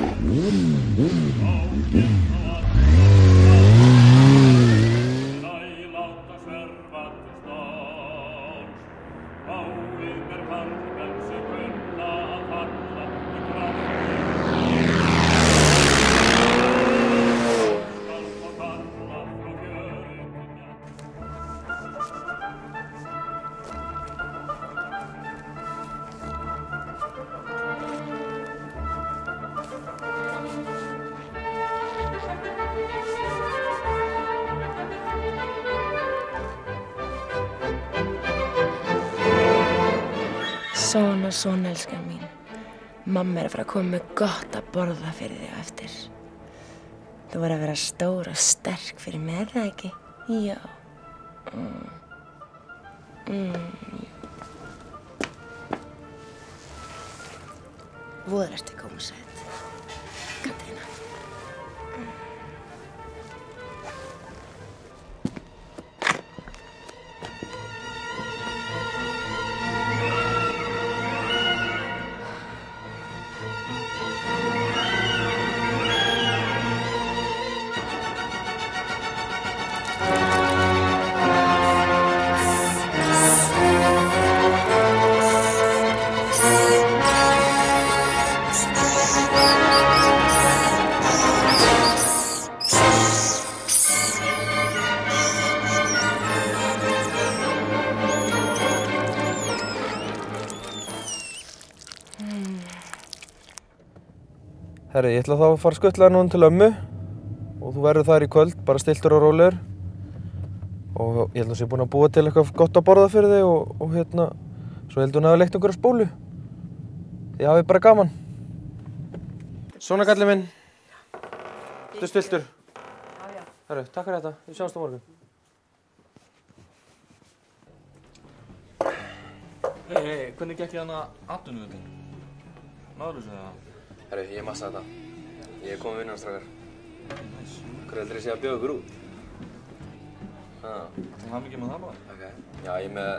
Oh, yeah. Svona, svona, elskar mín. Mamma er að fara að koma með gott að borða fyrir þig á eftir. Þú verður að vera stór og sterk fyrir mig, er það ekki? Já. Mm. Mm. Voðar ertu Herri, ég ætla þá að fara að skuttla núna til ömmu og þú verður þar í kvöld, bara stiltur og rólegur og ég held að þú sé búin að búa til eitthvað gott að borða fyrir þig og, og hérna, svo held hún að hafa leikt einhverja spólu. Þið hafið bara gaman. Svona gallið minn. Þú stiltur. Herri, takk fyrir þetta. Við sjáumst á morgun. Hei, hei, hvernig gekk ég hana atvinnuðin? Náður þessu það? Herri, ég massa þetta. Ég er komið vinnarstrakar. Hvað heldur ég sé að bjóða ykkur út? Það hafði ekki með það bara. Ok. Já, ég er með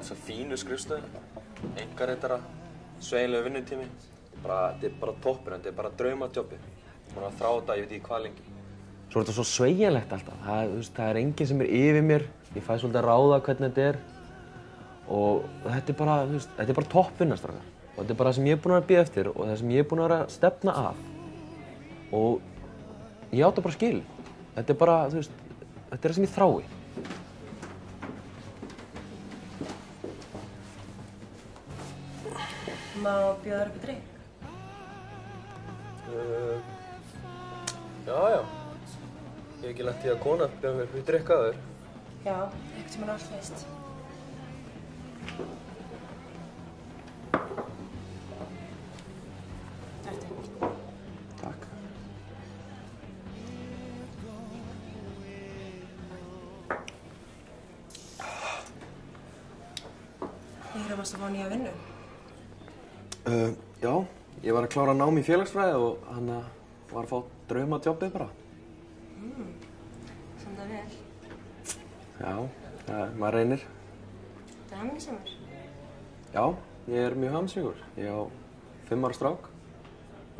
þessa fínu skrifstöðu, engareitara, sveigilegu vinnutími. Bara, þetta er bara toppur, þetta er bara draumadjópi. Mér að þrá þetta, ég veit ekki hvað lengi. Svo er þetta svo sveigjanlegt alltaf. Það, er, það er enginn sem er yfir mér. Ég fæ svolítið að ráða hvernig þetta er. Og þetta er bara, þú veist, þetta er bara toppvinnastrakar. Og þetta er bara það sem ég er búinn að vera að býða eftir og það sem ég er búinn að vera að stefna að. Og ég átta bara skil. Þetta er bara, þú veist, þetta er það sem ég þrái. Má bjóða þér upp í drikk? Uh, já, já. Ég hef ekki lent í að kona bjóða mér fyrir drikkaður. Já, ekkert sem er allt veist. Varst að fá nýja vinnu. Uh, já, ég var að klára nám í félagsfræði og hann að var að fá drauma jobbið bara. Samt að vel. Já, það, maður reynir. Það er hamingisamur. Já, ég er mjög hamsvíkur. Ég á fimm ára strák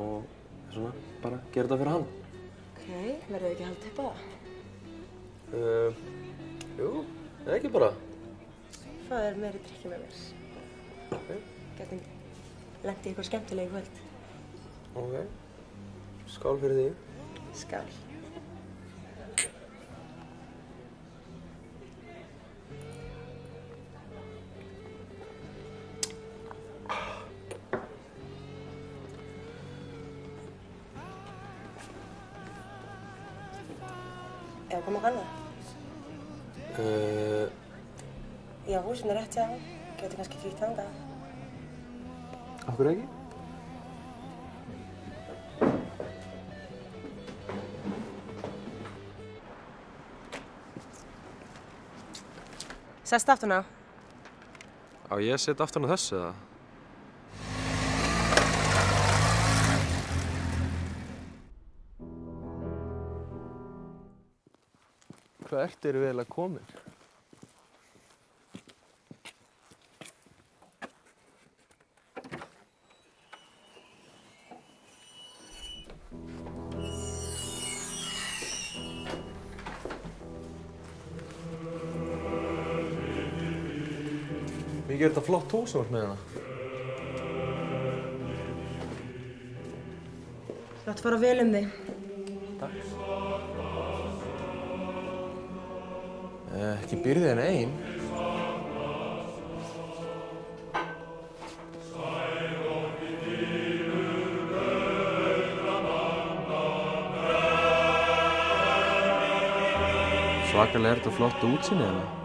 og svona bara gera þetta fyrir hann. Ok, verður þið ekki halda upp á það? Uh, jú, ekki bara. Fáðu þér meiri drikki með mér. Í eitthvað skemmtilega í kvöld. Ok. Skál fyrir því. Skál. Ef að koma að kanna. Uh, Já, húsin er rétt hjá. Getur kannski kíkt þangað. Akkur ekki? Sest aftur ná. á ég aftan á þessu eða? Hvert eru við eiginlega komin? Mikið er þetta flott hús sem þú ert með hérna. Látt fara vel um þig. Eh, ekki byrðið en ein. Svakalega er þetta flott útsýnið hérna.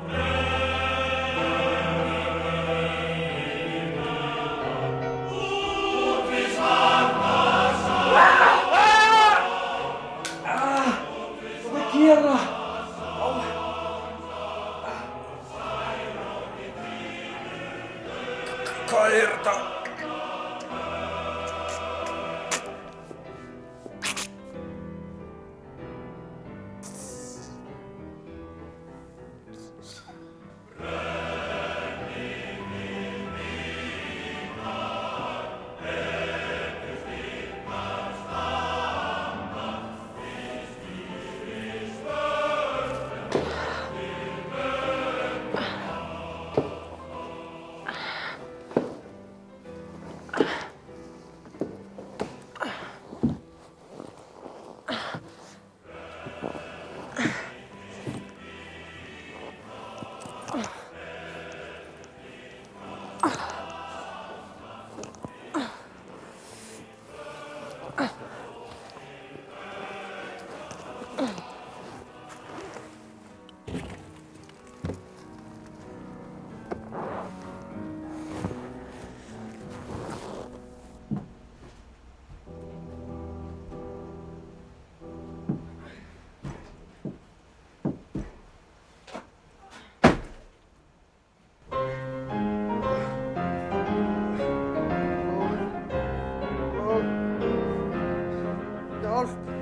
啊 Adolfo.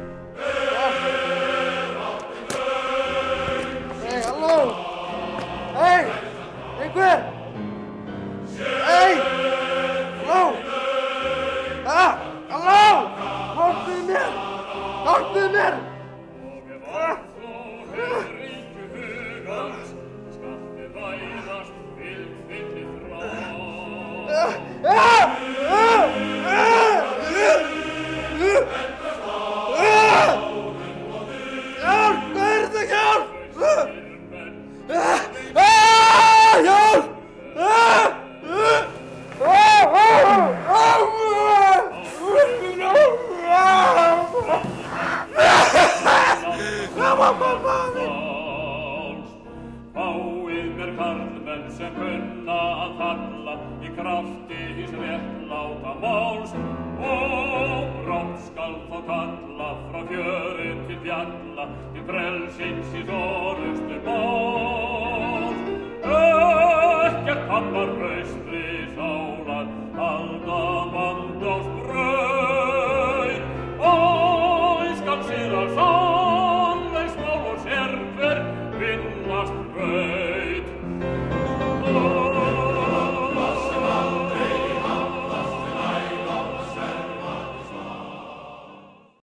Í krafti hins réttláta máls og brátt skal þá kalla frá fjörin til fjalla til frelsins í sorustu máls. Ekkert hann var raustri sálar